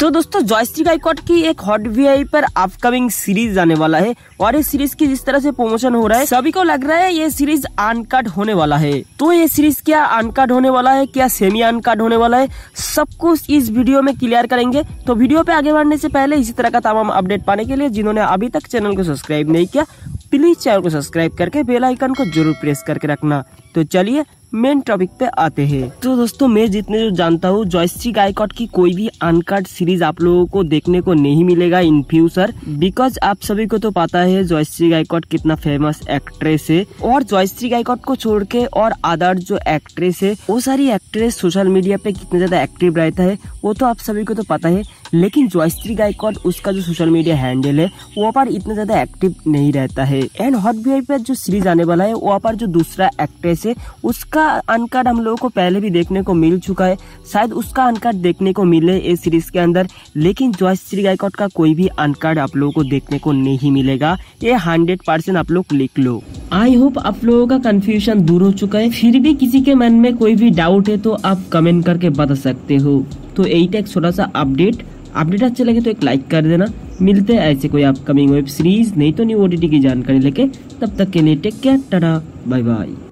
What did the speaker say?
तो दोस्तों जॉयस्टिक आईकॉट की एक हॉट वी पर अपकमिंग सीरीज़ आने वाला है और इस सीरीज़ की जिस तरह से प्रमोशन हो रहा है, सभी को लग रहा है ये सीरीज़ अनकट होने वाला है। तो ये सीरीज़ क्या अनकट होने वाला है, क्या सेमी अनकट होने वाला है, सब कुछ इस वीडियो में क्लियर करेंगे। तो वीडियो पे आगे बढ़ने से पहले इसी तरह का तमाम अपडेट पाने के लिए जिन्होंने अभी तक चैनल को सब्सक्राइब नहीं किया प्लीज़ चैनल को सब्सक्राइब करके बेल आइकन को ज़रूर प्रेस करके रखना। तो चलिए मेन टॉपिक पे आते हैं। तो दोस्तों, मैं जितने जो जानता हूँ जॉयस्टिक आईकॉट की कोई भी अनकट सीरीज़ आप लोगों को देखने को नहीं मिलेगा इन फ्यूचर बिकॉज़ आप सभी को तो पता है जॉयस्टिक आईकॉट कितना फ़ेमस एक्ट्रेस है। और जॉयस्टिक आईकॉट को छोड़ के और अदर जो एक्ट्रेस है, वो सारी एक्ट्रेस सोशल मीडिया पे कितने ज़्यादा एक्टिव रहता है, वो तो आप सभी को तो पता है। लेकिन जॉयस्ट्री गायकॉड उसका जो सोशल मीडिया हैंडल है, वो पर इतना ज़्यादा एक्टिव नहीं रहता है। एंड हॉट बी पर जो सीरीज़ आने वाला है वहाँ पर जो दूसरा एक्ट्रेस है, उसका अनकट हम लोगों को पहले भी देखने को मिल चुका है। शायद उसका अनकट देखने को मिले इस सीरीज़ के अंदर, लेकिन जॉयस्ट्री गायकॉड का कोई भी अनकट आप लोगों को देखने को नहीं मिलेगा। ये हंड्रेड परसेंट आप लोग लिख लो। आई होप आप लोगों का कंफ्यूजन दूर हो चुका है। फिर भी किसी के मन में कोई भी डाउट है तो आप कमेंट करके बता सकते हो। तो यही एक छोटा सा अपडेट अपडेट अच्छे लगे तो एक लाइक कर देना। मिलते हैं ऐसे कोई अपकमिंग वेब सीरीज़ नहीं तो न्यू ओटीटी की जानकारी लेके। तब तक के लिए take care tata bye bye